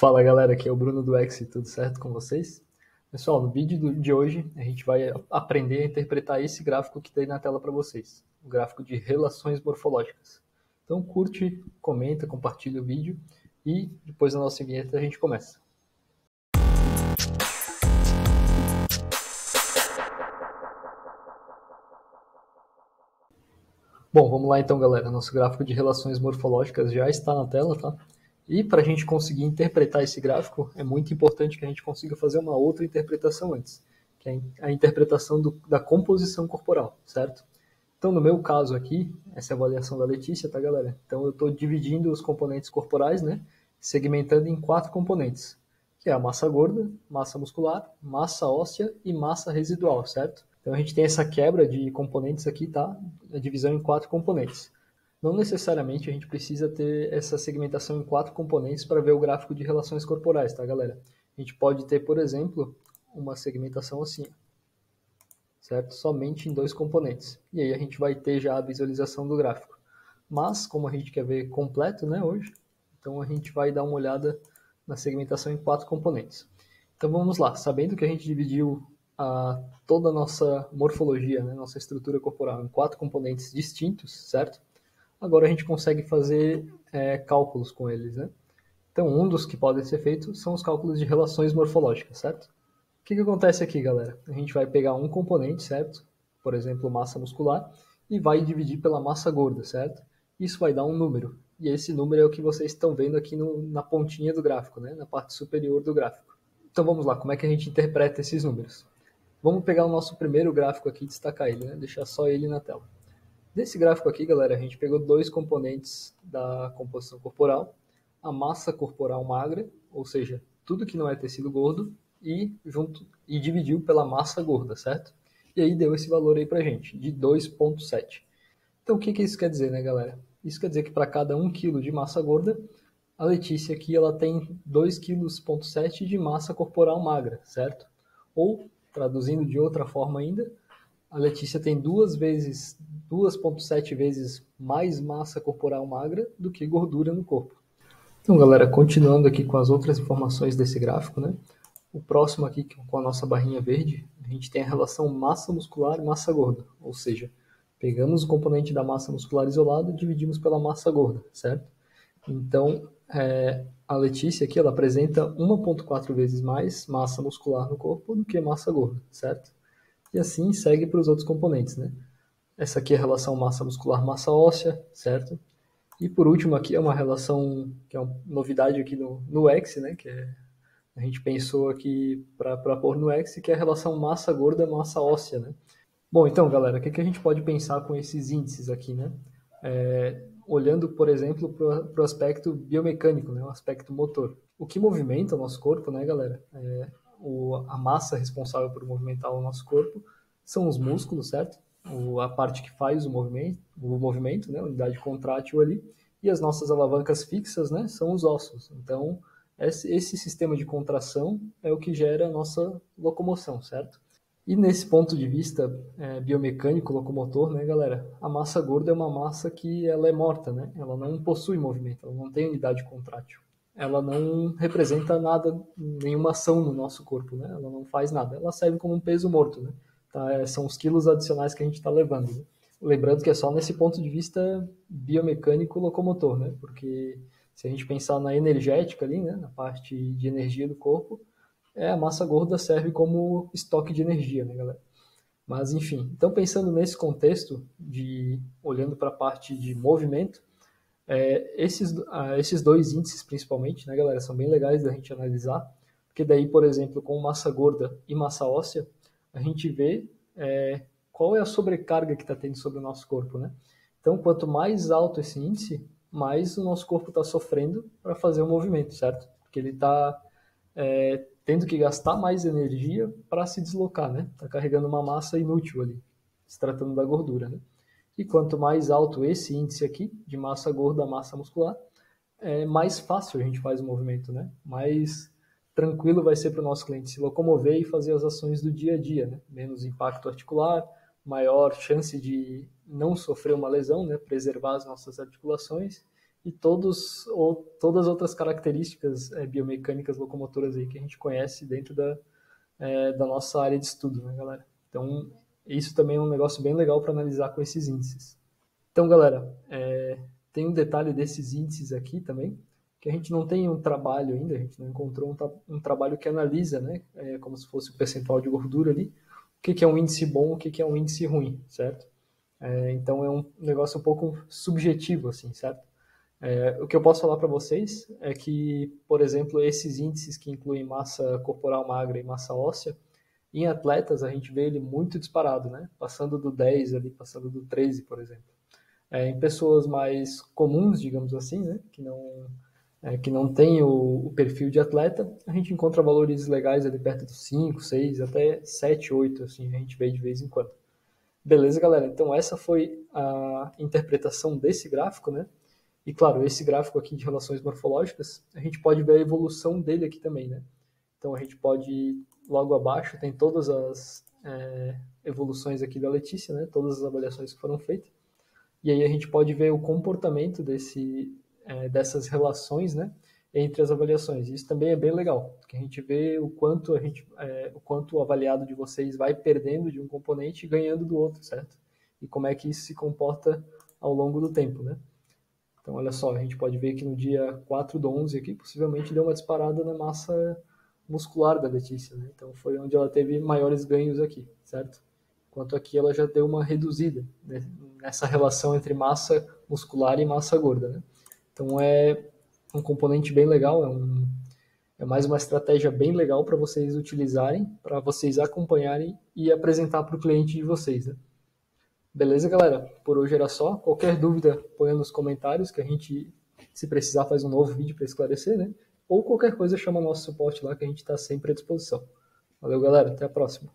Fala galera, aqui é o Bruno do X, tudo certo com vocês? Pessoal, no vídeo de hoje a gente vai aprender a interpretar esse gráfico que tem na tela para vocês, o gráfico de relações morfológicas. Então curte, comenta, compartilha o vídeo e depois da nossa vinheta a gente começa. Bom, vamos lá então galera, nosso gráfico de relações morfológicas já está na tela, tá? E para a gente conseguir interpretar esse gráfico, é muito importante que a gente consiga fazer uma outra interpretação antes, que é a interpretação do, da composição corporal, certo? Então, no meu caso aqui, essa é a avaliação da Letícia, tá, galera? Então, eu estou dividindo os componentes corporais, né? Segmentando em quatro componentes, que é a massa gorda, massa muscular, massa óssea e massa residual, certo? Então, a gente tem essa quebra de componentes aqui, tá? A divisão em quatro componentes. Não necessariamente a gente precisa ter essa segmentação em quatro componentes para ver o gráfico de relações corporais, tá, galera? A gente pode ter, por exemplo, uma segmentação assim, certo? Somente em dois componentes. E aí a gente vai ter já a visualização do gráfico. Mas, como a gente quer ver completo, né, hoje, então a gente vai dar uma olhada na segmentação em quatro componentes. Então vamos lá, sabendo que a gente dividiu a, toda a nossa morfologia, né, nossa estrutura corporal em quatro componentes distintos, certo? Agora a gente consegue fazer é, cálculos com eles, né? Então, um dos que podem ser feitos são os cálculos de relações morfológicas, certo? O que, que acontece aqui, galera? A gente vai pegar um componente, certo? Por exemplo, massa muscular, e vai dividir pela massa gorda, certo? Isso vai dar um número. E esse número é o que vocês estão vendo aqui no, na pontinha do gráfico, né? na parte superior do gráfico. Então vamos lá, como é que a gente interpreta esses números? Vamos pegar o nosso primeiro gráfico aqui e destacar ele, né? deixar só ele na tela. Desse gráfico aqui, galera, a gente pegou dois componentes da composição corporal, a massa corporal magra, ou seja, tudo que não é tecido gordo, e junto e dividiu pela massa gorda, certo? E aí deu esse valor aí pra gente, de 2.7. Então o que, que isso quer dizer, né, galera? Isso quer dizer que para cada 1 kg de massa gorda, a Letícia aqui ela tem 2,7 kg de massa corporal magra, certo? Ou, traduzindo de outra forma ainda, a Letícia tem duas vezes, 2,7 vezes mais massa corporal magra do que gordura no corpo. Então, galera, continuando aqui com as outras informações desse gráfico, né? O próximo aqui, com a nossa barrinha verde, a gente tem a relação massa muscular e massa gorda, ou seja, pegamos o componente da massa muscular isolado e dividimos pela massa gorda, certo? Então, é, a Letícia aqui, ela apresenta 1,4 vezes mais massa muscular no corpo do que massa gorda, certo? E assim segue para os outros componentes, né? Essa aqui é a relação massa muscular-massa óssea, certo? E por último aqui é uma relação que é uma novidade aqui no, no X, né? Que é, a gente pensou aqui para pôr no X, que é a relação massa gorda-massa óssea, né? Bom, então, galera, o que, que a gente pode pensar com esses índices aqui, né? É, olhando, por exemplo, para o aspecto biomecânico, né? o aspecto motor. O que movimenta o nosso corpo, né, galera? É, o, a massa responsável por movimentar o nosso corpo são os músculos, certo? O, a parte que faz o movimento, o movimento, né, unidade contrátil ali, e as nossas alavancas fixas, né, são os ossos. Então, esse, esse sistema de contração é o que gera a nossa locomoção, certo? E nesse ponto de vista é, biomecânico, locomotor, né, galera, a massa gorda é uma massa que ela é morta, né? Ela não possui movimento, ela não tem unidade contrátil ela não representa nada, nenhuma ação no nosso corpo, né? Ela não faz nada. Ela serve como um peso morto, né? Tá? É, são os quilos adicionais que a gente está levando. Né? Lembrando que é só nesse ponto de vista biomecânico locomotor, né? Porque se a gente pensar na energética ali, né? Na parte de energia do corpo, é a massa gorda serve como estoque de energia, né, galera? Mas enfim, então pensando nesse contexto de olhando para a parte de movimento, é, esses, ah, esses dois índices, principalmente, né, galera, são bem legais da gente analisar, porque daí, por exemplo, com massa gorda e massa óssea, a gente vê é, qual é a sobrecarga que está tendo sobre o nosso corpo, né? Então, quanto mais alto esse índice, mais o nosso corpo está sofrendo para fazer o movimento, certo? Porque ele está é, tendo que gastar mais energia para se deslocar, né? Está carregando uma massa inútil ali, se tratando da gordura, né? E quanto mais alto esse índice aqui, de massa gorda, massa muscular, é mais fácil a gente faz o movimento, né? Mais tranquilo vai ser para o nosso cliente se locomover e fazer as ações do dia a dia, né? Menos impacto articular, maior chance de não sofrer uma lesão, né? Preservar as nossas articulações e todos, ou, todas as outras características é, biomecânicas locomotoras aí que a gente conhece dentro da, é, da nossa área de estudo, né, galera? Então, isso também é um negócio bem legal para analisar com esses índices. Então, galera, é, tem um detalhe desses índices aqui também, que a gente não tem um trabalho ainda, a gente não encontrou um, um trabalho que analisa, né, é, como se fosse o percentual de gordura ali, o que, que é um índice bom, o que, que é um índice ruim, certo? É, então é um negócio um pouco subjetivo, assim, certo? É, o que eu posso falar para vocês é que, por exemplo, esses índices que incluem massa corporal magra e massa óssea, em atletas a gente vê ele muito disparado, né? Passando do 10 ali, passando do 13, por exemplo. É, em pessoas mais comuns, digamos assim, né? Que não é, que não tem o, o, perfil de atleta, a gente encontra valores legais ali perto dos 5, 6, até 7, 8, assim, a gente vê de vez em quando. Beleza, galera? Então essa foi a interpretação desse gráfico, né? E claro, esse gráfico aqui de relações morfológicas, a gente pode ver a evolução dele aqui também, né? Então a gente pode, logo abaixo, tem todas as é, evoluções aqui da Letícia, né? Todas as avaliações que foram feitas. E aí a gente pode ver o comportamento desse, é, dessas relações, né? Entre as avaliações. Isso também é bem legal, porque a gente vê o quanto a gente, é, o quanto o avaliado de vocês vai perdendo de um componente e ganhando do outro, certo? E como é que isso se comporta ao longo do tempo, né? Então, olha só, a gente pode ver que no dia 4 do 11 aqui, possivelmente deu uma disparada na massa muscular da Letícia, né? Então, foi onde ela teve maiores ganhos aqui, certo? Enquanto aqui ela já deu uma reduzida né? nessa relação entre massa muscular e massa gorda, né? Então, é um componente bem legal, é, um, é mais uma estratégia bem legal para vocês utilizarem, para vocês acompanharem e apresentar para o cliente de vocês, né? Beleza, galera? Por hoje era só. Qualquer dúvida, ponha nos comentários que a gente, se precisar, faz um novo vídeo para esclarecer, né? Ou qualquer coisa, chama nosso suporte lá que a gente está sempre à disposição. Valeu, galera. Até a próxima.